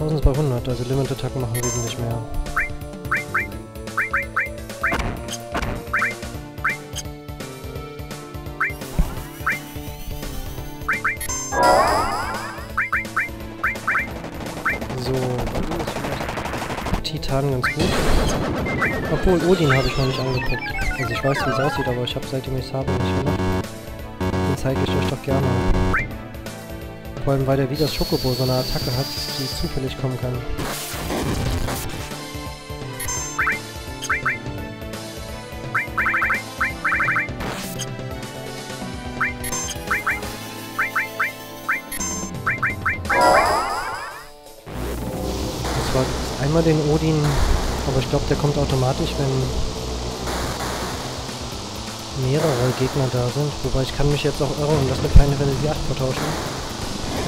1200, also Limit-Attacken machen wesentlich mehr. So, Titan ganz gut. Obwohl, Odin habe ich noch nicht angeguckt. Also ich weiß, wie es aussieht, aber ich habe seitdem ich es habe nicht gemacht. Den zeige ich euch doch gerne. Vor allem, weil der wie das Schokobo so eine Attacke hat, die zufällig kommen kann. Das war einmal den Odin, aber ich glaube, der kommt automatisch, wenn mehrere Gegner da sind. Wobei ich kann mich jetzt auch irren und das mit Final Fantasy 8 vertauschen.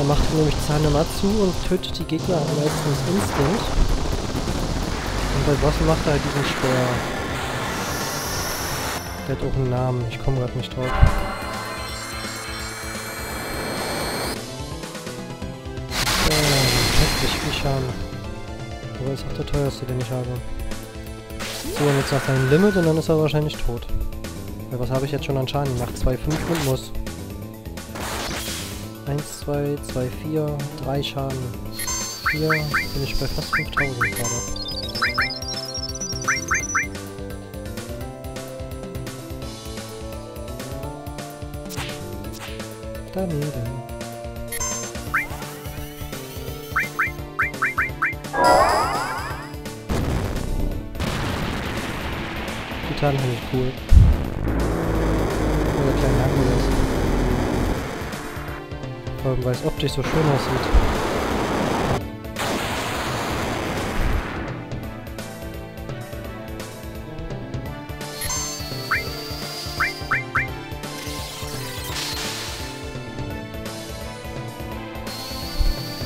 Er macht nämlich Zanematsu und tötet die Gegner meistens instant. Und bei Bossen macht er halt diesen Speer. Der hat auch einen Namen, ich komme gerade nicht drauf. Äh, 50 viel Schaden. Aber ist auch der teuerste, den ich habe. So, und jetzt nach seinem Limit und dann ist er wahrscheinlich tot. Weil was habe ich jetzt schon an Schaden gemacht? 2,5 und muss. 1, 2, 2, 4, 3 Schaden. 4, bin ich bei fast 5000 gerade. Daneben. Titan finde ich cool. Oder kleine Herkules. Vor weil es optisch so schön aussieht.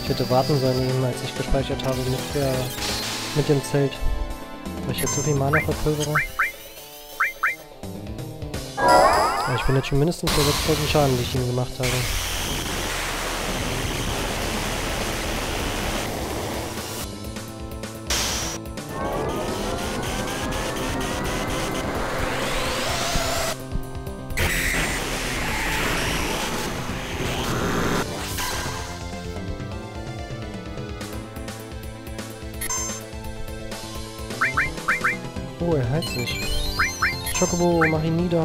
Ich hätte warten sollen, als ich gespeichert habe mit, der, mit dem Zelt. Weil ich jetzt so viel Mana verpulvere. Ich bin jetzt schon mindestens bei 6000 Schaden, die ich ihm gemacht habe. Chocobo, mach ihn nieder.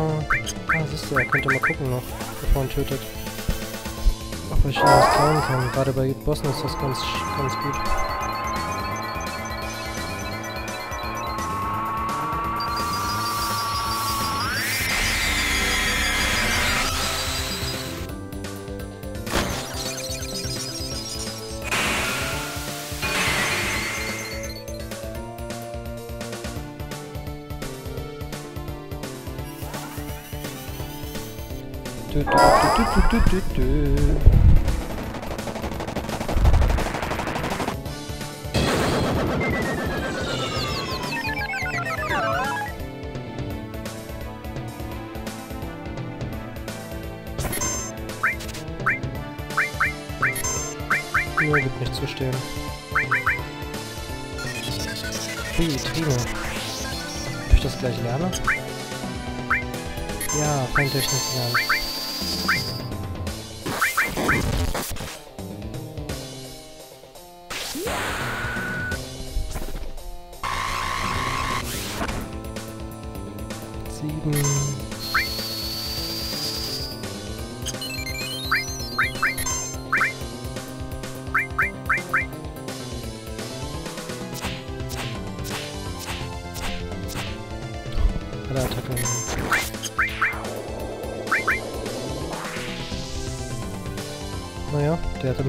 Ah, siehst du, er könnte mal gucken noch, bevor er ihn tötet. Ob ich ihn was klauen kann. Gerade bei Bossen ist das ganz, ganz gut. Hier gibt nicht zu stehen. Hui, Trino. Ob ich das gleich lerne? Ja, Feintechnik lernen.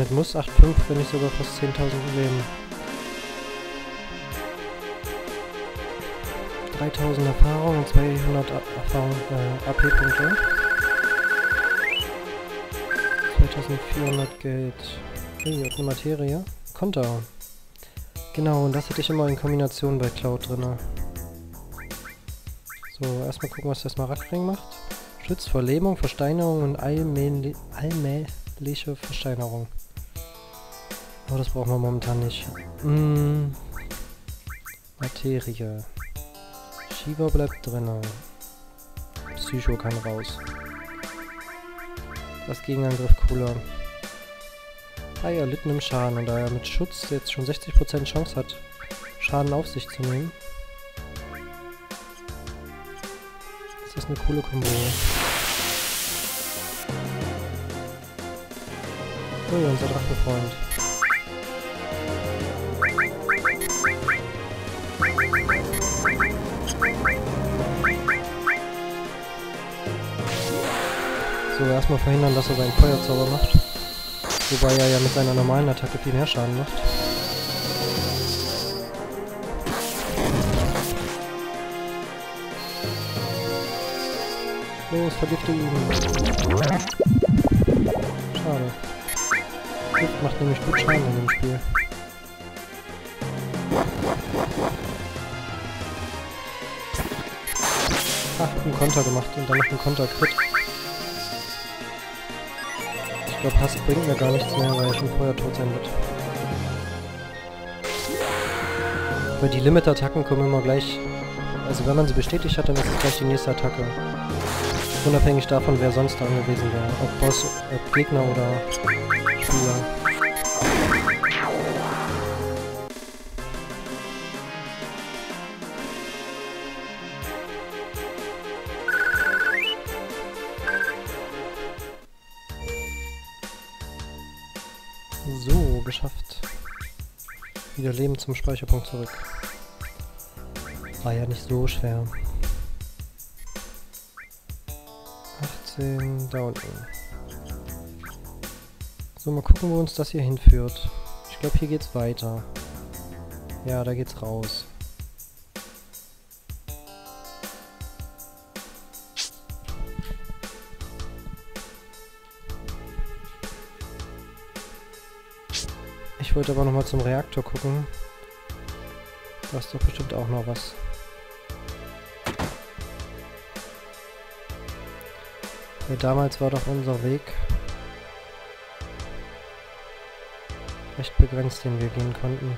Der hatte mit Muss 8,5, wenn nicht sogar fast 10.000 Leben. 3000 Erfahrung und 200 A- Erfahrung, äh, AP-Punkte. 2400 Geld. Hey, eine Materie. Konter. Genau, und das hätte ich immer in Kombination bei Cloud drinne. So, erstmal gucken, was der Smaragdring macht. Schützt vor Lähmung, Versteinerung und allmähli- allmähliche Versteinerung. Aber das brauchen wir momentan nicht. Hm. Materie. Shiva bleibt drin. Psycho kann raus. Das Gegenangriff cooler. Ah ja, litten im Schaden und da er mit Schutz jetzt schon 60% Chance hat, Schaden auf sich zu nehmen. Ist das eine coole Kombo. Oh unser Drachenfreund. So, erstmal verhindern, dass er seinen Feuerzauber macht. Wobei er ja mit seiner normalen Attacke viel mehr Schaden macht. Los, vergifte ihn. Schade. Gift macht nämlich gut Schaden in dem Spiel. Ach, einen Konter gemacht und dann noch einen Konter-Crit. Ich glaube, Hass bringt mir gar nichts mehr, weil ich schon vorher tot sein wird. Weil die Limit-Attacken kommen immer gleich... Also wenn man sie bestätigt hat, dann ist es gleich die nächste Attacke. Unabhängig davon, wer sonst da angewiesen wäre. Ob Boss, ob Gegner oder Spieler. Geschafft. Wieder Leben zum Speicherpunkt zurück. War ja nicht so schwer. 18, da unten. So, mal gucken, wo uns das hier hinführt. Ich glaube, hier geht's weiter. Ja, da geht's raus. Ich wollte aber nochmal zum Reaktor gucken. Da ist doch bestimmt auch noch was. Weil damals war doch unser Weg recht begrenzt, den wir gehen konnten.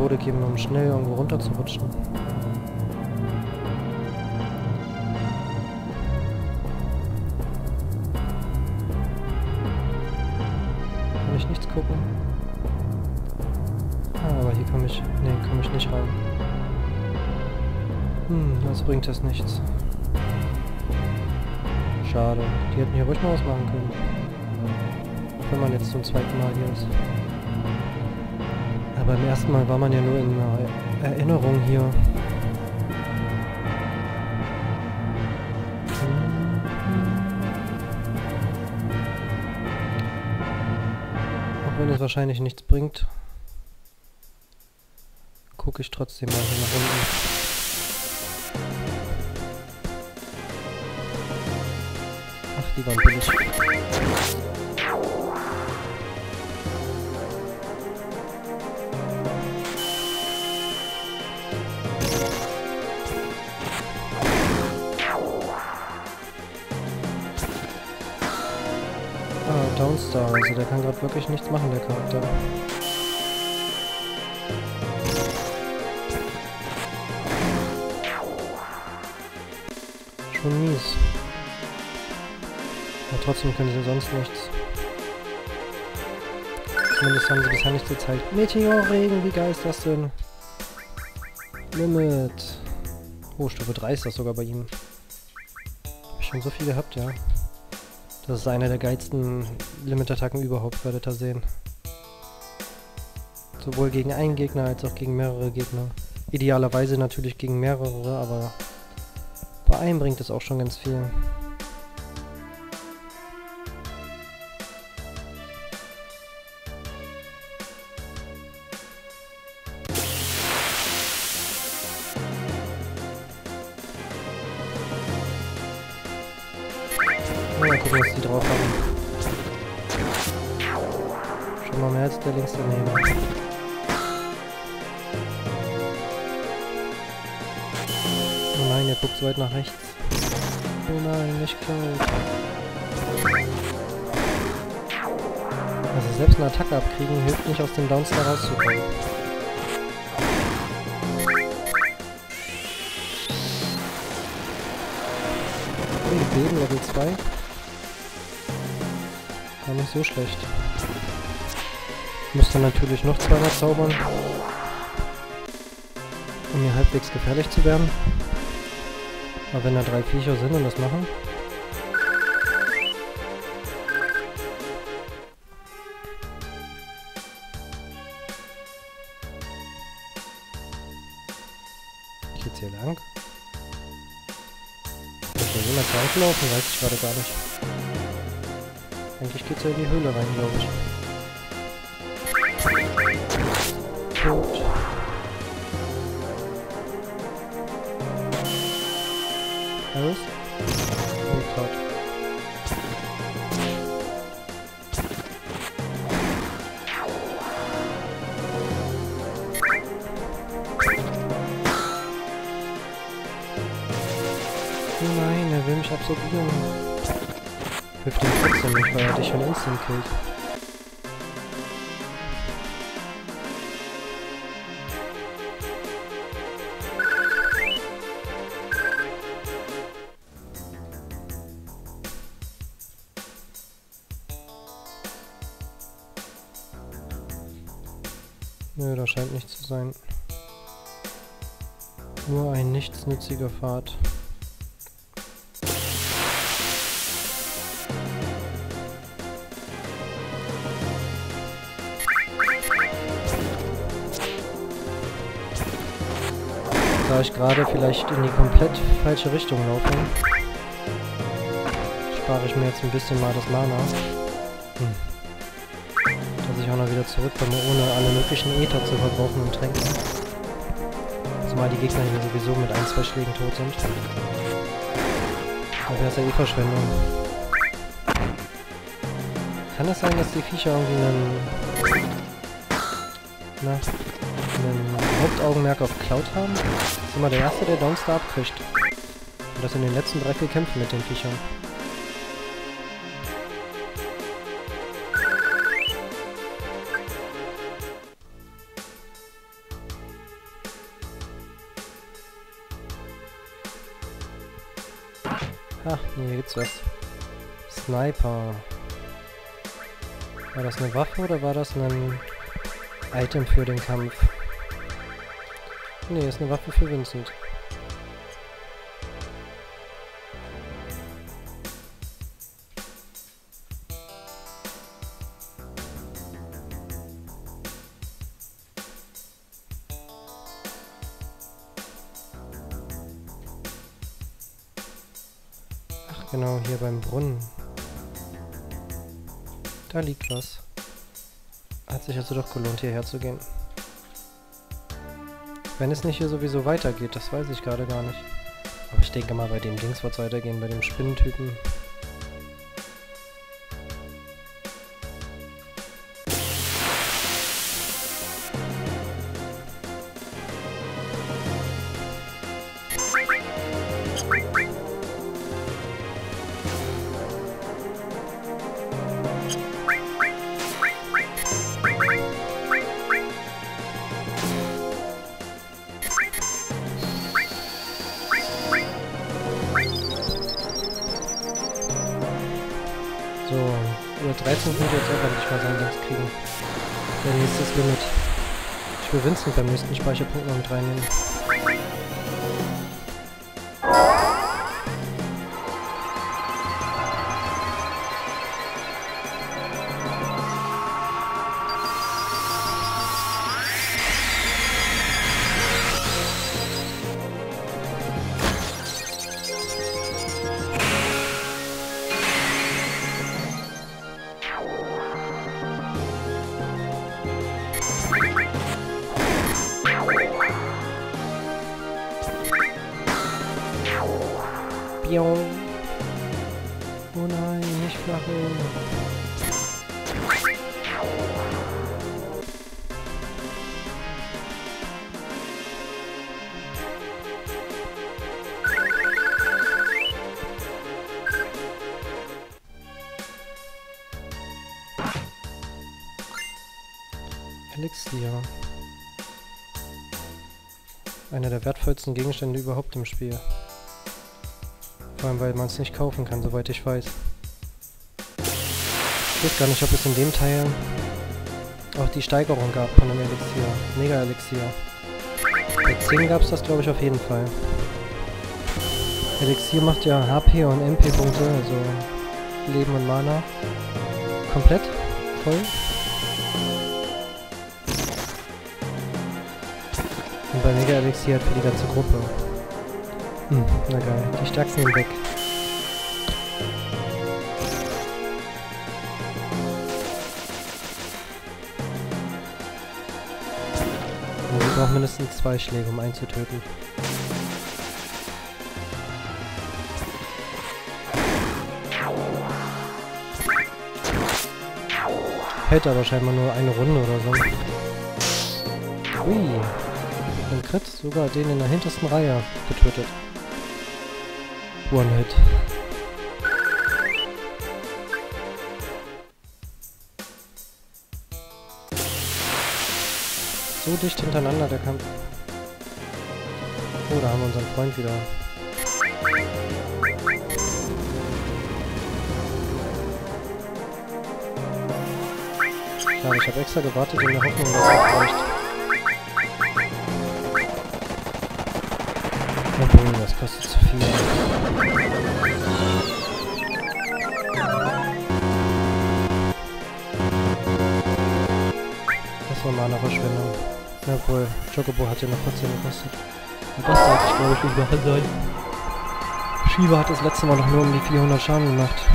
Methode geben, um schnell irgendwo runterzurutschen. Kann ich nichts gucken? Ah, aber hier komme ich... Ne, komme ich nicht rein. Hm, also bringt das nichts. Schade. Die hätten hier ruhig mal was machen können. Wenn man jetzt zum zweiten Mal hier ist. Beim ersten Mal war man ja nur in einer Erinnerung hier. Auch wenn es wahrscheinlich nichts bringt, gucke ich trotzdem mal hier nach unten. Ach, die waren billig. Ah, Downstar, also der kann gerade wirklich nichts machen, der Charakter. Schon mies. Aber trotzdem können sie sonst nichts. Zumindest haben sie bisher nicht gezeigt. Meteorregen, wie geil ist das denn? Limit. Oh, Stufe 3 ist das sogar bei ihm. Hab ich schon so viel gehabt, ja. Das ist eine der geilsten Limit-Attacken überhaupt, werdet ihr sehen. Sowohl gegen einen Gegner als auch gegen mehrere Gegner. Idealerweise natürlich gegen mehrere, aber bei einem bringt es auch schon ganz viel. Oh guckt so weit nach rechts. Oh nein, nicht Cloud. Also selbst eine Attacke abkriegen hilft nicht aus dem Downstar rauszukommen. Beben Level 2. Gar nicht so schlecht. Muss dann natürlich noch zweimal zaubern. Um hier halbwegs gefährlich zu werden. Aber wenn da drei Viecher sind und das machen. Ich jetzt hier lang. Ist da jemand reingelaufen? Weiß ich gerade gar nicht. Eigentlich geht's ja in die Höhle rein, glaube ich. Tot. Harris? Oh nein, er will mich absorbieren. Hilft ihm trotzdem nicht, weil er dich schon instant killt. Sein. Nur ein nichtsnütziger Pfad. Da ich gerade vielleicht in die komplett falsche Richtung laufe, spare ich mir jetzt ein bisschen mal das Mana. Hm. Wieder zurückkomme, ohne alle möglichen Ether zu verbrauchen und Tränken. Zumal die Gegner hier sowieso mit ein, zwei Schlägen tot sind. Da wäre es ja eh Verschwendung. Kann es sein, dass die Viecher irgendwie einen... Na, einen Hauptaugenmerk auf Cloud haben? Das ist immer der Erste, der Downstar abkriegt. Und das in den letzten drei, vier Kämpfen mit den Viechern. Gibt's was. Sniper. War das eine Waffe oder war das ein Item für den Kampf? Nee, ist eine Waffe für Vincent. Beim Brunnen. Da liegt was. Hat sich also doch gelohnt, hierher zu gehen. Wenn es nicht hier sowieso weitergeht, das weiß ich gerade gar nicht. Aber ich denke mal, bei dem Dings wird es weitergehen, bei dem Spinnentypen. Will Vincent beim nächsten Speicherpunkt noch mit reinnehmen. Pion. Oh nein. flache. Elixier. Einer der wertvollsten Gegenstände überhaupt im Spiel. Vor allem, weil man es nicht kaufen kann, soweit ich weiß. Ich weiß gar nicht, ob es in dem Teil auch die Steigerung gab von dem Elixier. Mega-Elixier. Bei 10 gab es das, glaube ich, auf jeden Fall. Elixier macht ja HP und MP-Punkte, also Leben und Mana. Komplett voll. Und bei Mega Elixier halt für die ganze Gruppe. Hm, na geil. Die stärksten sind weg. Sie braucht mindestens zwei Schläge, um einen zu töten. Hält aber scheinbar nur eine Runde oder so. Ui. Ein Crit, sogar den in der hintersten Reihe getötet. One-Hit. So dicht hintereinander der Kampf. Oh, da haben wir unseren Freund wieder. Schade, ich habe extra gewartet in der Hoffnung, dass er reicht. Obwohl, das kostet zu viel. Das war Mana-Verschwendung. Jawohl, Chocobo hat ja noch 14 gekostet. Und das sollte ich glaube ich machen sein. Shiva hat das letzte Mal noch nur um die 400 Schaden gemacht.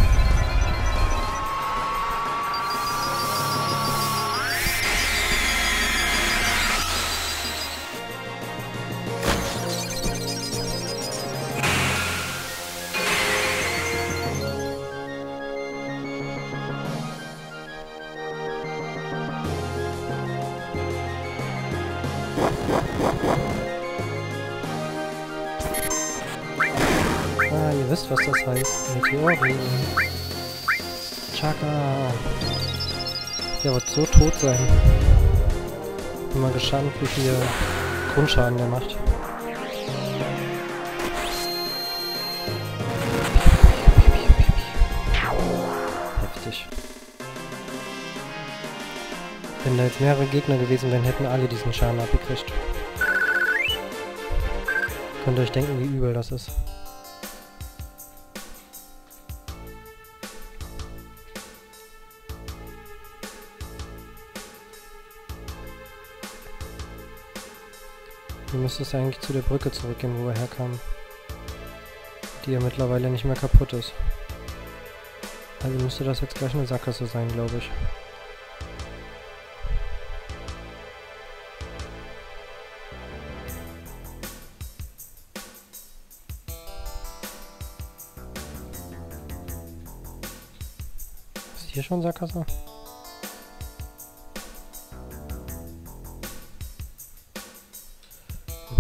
Was das heißt. Meteorregen. Chaka. Der wird so tot sein. Bin mal gespannt, wie viel Grundschaden der macht. Heftig. Wenn da jetzt mehrere Gegner gewesen wären, hätten alle diesen Schaden abgekriegt. Könnt ihr euch denken, wie übel das ist. Müsste es eigentlich zu der Brücke zurückgehen, wo wir herkamen. Die ja mittlerweile nicht mehr kaputt ist. Also müsste das jetzt gleich eine Sackgasse sein, glaube ich. Ist hier schon Sackgasse?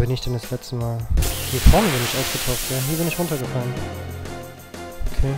Bin ich denn das letzte Mal? Hier vorne bin ich aufgetaucht, ja. Hier bin ich runtergefallen. Okay.